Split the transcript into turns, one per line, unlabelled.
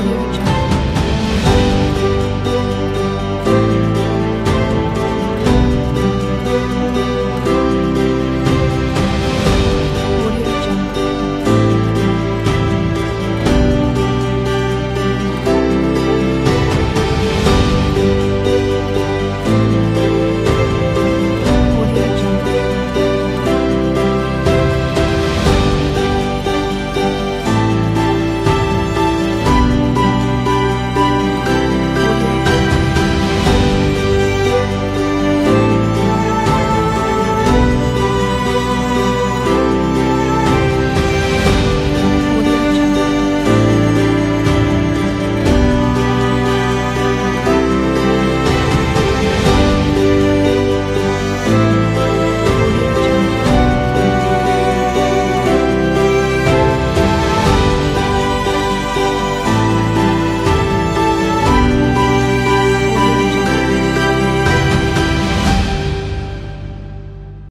我有